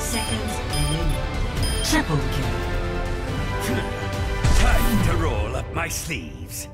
seconds remaining. Triple kill. Hmm. Time to roll up my sleeves.